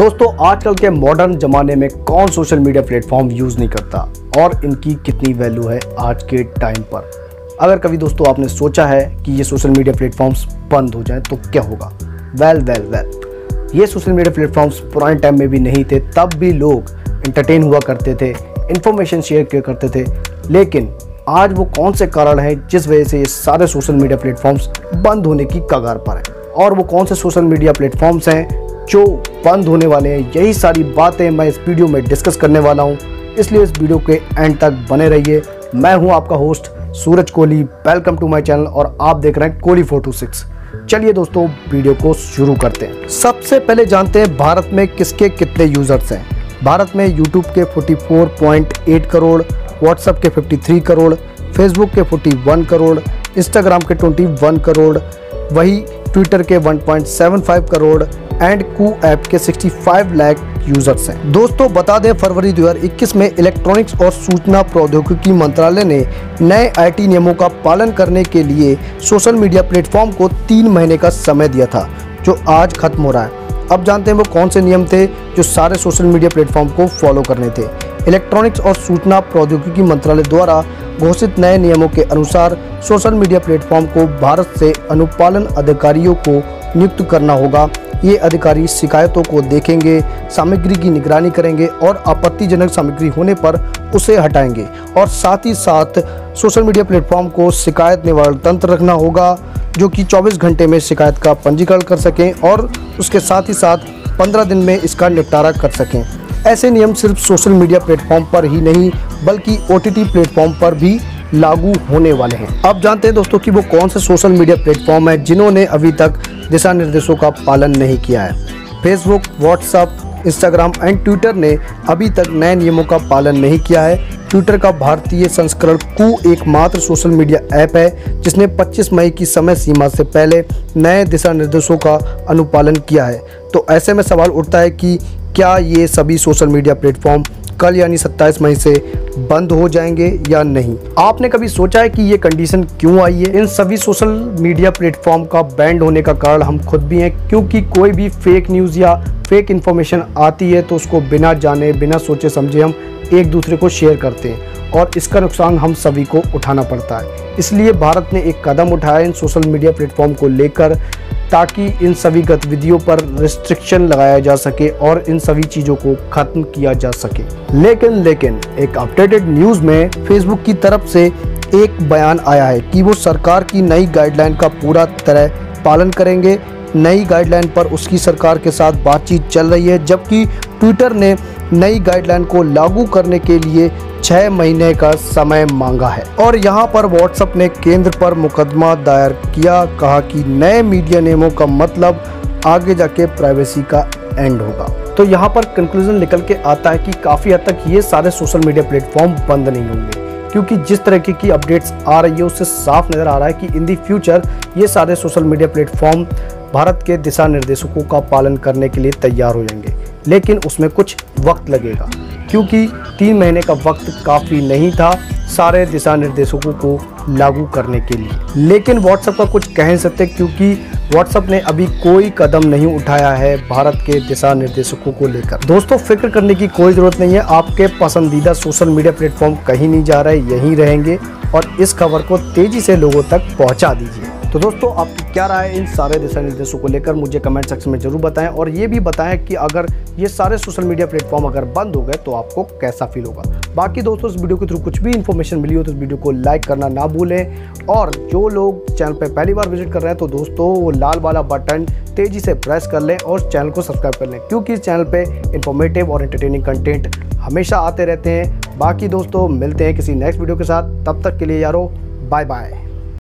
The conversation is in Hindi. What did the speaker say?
दोस्तों, आजकल के मॉडर्न ज़माने में कौन सोशल मीडिया प्लेटफॉर्म यूज़ नहीं करता? और इनकी कितनी वैल्यू है आज के टाइम पर? अगर कभी दोस्तों आपने सोचा है कि ये सोशल मीडिया प्लेटफॉर्म्स बंद हो जाएँ तो क्या होगा? वेल वेल वेल ये सोशल मीडिया प्लेटफॉर्म्स पुराने टाइम में भी नहीं थे, तब भी लोग इंटरटेन हुआ करते थे इन्फॉर्मेशन शेयर किया करते थे। लेकिन आज वो कौन से कारण हैं जिस वजह से ये सारे सोशल मीडिया प्लेटफॉर्म्स बंद होने की कगार पर हैं? और वो कौन से सोशल मीडिया प्लेटफॉर्म्स हैं जो बंद होने वाले हैं यही सारी बातें मैं इस वीडियो में डिस्कस करने वाला हूँ। इसलिए इस वीडियो के एंड तक बने रहिए। मैं हूँ आपका host Suraj Kohli. Welcome to my channel और आप देख रहे हैं कोहली फ़ोटो सिक्स। चलिए दोस्तों, वीडियो को शुरू करते हैं। सबसे पहले जानते हैं भारत में किसके कितने यूज़र्स हैं। भारत में यूट्यूब के 44.8 करोड़ व्हाट्सएप के 53 करोड़ फेसबुक के 41 करोड़ इंस्टाग्राम के 21 करोड़, वही ट्विटर के 1.75 करोड़ एंड कू ऐप के 65 लाख यूज़र्स हैं। दोस्तों, बता दें, फरवरी 2021 में इलेक्ट्रॉनिक्स और सूचना प्रौद्योगिकी मंत्रालय ने नए आईटी नियमों का पालन करने के लिए सोशल मीडिया प्लेटफॉर्म को तीन महीने का समय दिया था, जो आज खत्म हो रहा है। अब जानते हैं वो कौन से नियम थे जो सारे सोशल मीडिया प्लेटफॉर्म को फॉलो करने थे। इलेक्ट्रॉनिक्स और सूचना प्रौद्योगिकी मंत्रालय द्वारा घोषित नए नियमों के अनुसार सोशल मीडिया प्लेटफॉर्म को भारत से अनुपालन अधिकारियों को नियुक्त करना होगा। ये अधिकारी शिकायतों को देखेंगे, सामग्री की निगरानी करेंगे और आपत्तिजनक सामग्री होने पर उसे हटाएँगे। और साथ ही साथ सोशल मीडिया प्लेटफॉर्म को शिकायत निवारण तंत्र रखना होगा, जो कि 24 घंटे में शिकायत का पंजीकरण कर सकें और उसके साथ ही साथ 15 दिन में इसका निपटारा कर सकें। ऐसे नियम सिर्फ़ सोशल मीडिया प्लेटफॉर्म पर ही नहीं, बल्कि ओ टी प्लेटफॉर्म पर भी लागू होने वाले हैं। अब जानते हैं दोस्तों कि वो कौन से सोशल मीडिया प्लेटफॉर्म है, जिन्होंने अभी तक दिशा निर्देशों का पालन नहीं किया है। Facebook WhatsApp Instagram and Twitter ने अभी तक नए नियमों का पालन नहीं किया है। ट्विटर का भारतीय संस्करण कू एकमात्र सोशल मीडिया ऐप है, जिसने 25 मई की समय सीमा से पहले नए दिशा निर्देशों का अनुपालन किया है। तो ऐसे में सवाल उठता है कि क्या ये सभी सोशल मीडिया प्लेटफॉर्म कल यानी 27 मई से बंद हो जाएँगे या नहीं? आपने कभी सोचा है कि ये कंडीशन क्यों आई है? इन सभी सोशल मीडिया प्लेटफॉर्म का बैंड होने का कारण हम खुद भी हैं, क्योंकि कोई भी फेक न्यूज़ या फेक इन्फॉर्मेशन आती है तो उसको बिना जाने, बिना सोचे समझे हम एक दूसरे को शेयर करते हैं और इसका नुकसान हम सभी को उठाना पड़ता है। इसलिए भारत ने एक कदम उठाया इन सोशल मीडिया प्लेटफॉर्म को लेकर। ताकि इन सभी गतिविधियों पर रिस्ट्रिक्शन लगाया जा सके और इन सभी चीज़ों को ख़त्म किया जा सके। लेकिन लेकिन, एक अपडेटेड न्यूज़ में फेसबुक की तरफ़ से एक बयान आया है कि वो सरकार की नई गाइडलाइन का पूरा तरह पालन करेंगे। नई गाइडलाइन पर उसकी सरकार के साथ बातचीत चल रही है, जबकि ट्विटर ने नई गाइडलाइन को लागू करने के लिए छः महीने का समय मांगा है। और यहाँ पर व्हाट्सएप ने केंद्र पर मुकदमा दायर किया, कहा कि नए मीडिया नियमों का मतलब आगे जाके प्राइवेसी का एंड होगा। तो यहाँ पर कंक्लूजन निकल के आता है कि काफ़ी हद तक ये सारे सोशल मीडिया प्लेटफॉर्म बंद नहीं होंगे। क्योंकि जिस तरीके की अपडेट्स आ रही है, उससे साफ़ नज़र आ रहा है कि इन दी फ्यूचर ये सारे सोशल मीडिया प्लेटफॉर्म भारत के दिशा निर्देशकों का पालन करने के लिए तैयार हो जाएँगे। लेकिन उसमें कुछ वक्त लगेगा, क्योंकि तीन महीने का वक्त काफ़ी नहीं था सारे दिशा निर्देशकों को लागू करने के लिए। लेकिन व्हाट्सएप का कुछ कह नहीं सकते क्योंकि व्हाट्सएप ने अभी कोई कदम नहीं उठाया है भारत के दिशा निर्देशकों को लेकर। दोस्तों, फ़िक्र करने की कोई ज़रूरत नहीं है, आपके पसंदीदा सोशल मीडिया प्लेटफॉर्म कहीं नहीं जा रहे, यहीं रहेंगे और इस खबर को तेज़ी से लोगों तक पहुँचा दीजिए। तो दोस्तों, आपकी क्या राय है इन सारे दिशा निर्देशों को लेकर? मुझे कमेंट सेक्शन में ज़रूर बताएँ और ये भी बताएँ कि अगर ये सारे सोशल मीडिया प्लेटफॉर्म अगर बंद हो गए तो आपको कैसा फील होगा? बाकी दोस्तों, इस वीडियो के थ्रू कुछ भी इन्फॉर्मेशन मिली हो तो इस वीडियो को लाइक करना ना भूलें। और जो लोग चैनल पर पहली बार विज़िट कर रहे हैं तो दोस्तों, वो लाल वाला बटन तेज़ी से प्रेस कर लें और चैनल को सब्सक्राइब कर लें, क्योंकि इस चैनल पर इंफॉर्मेटिव और एंटरटेनिंग कंटेंट हमेशा आते रहते हैं। बाकी दोस्तों, मिलते हैं किसी नेक्स्ट वीडियो के साथ। तब तक के लिए यारो बाय बाय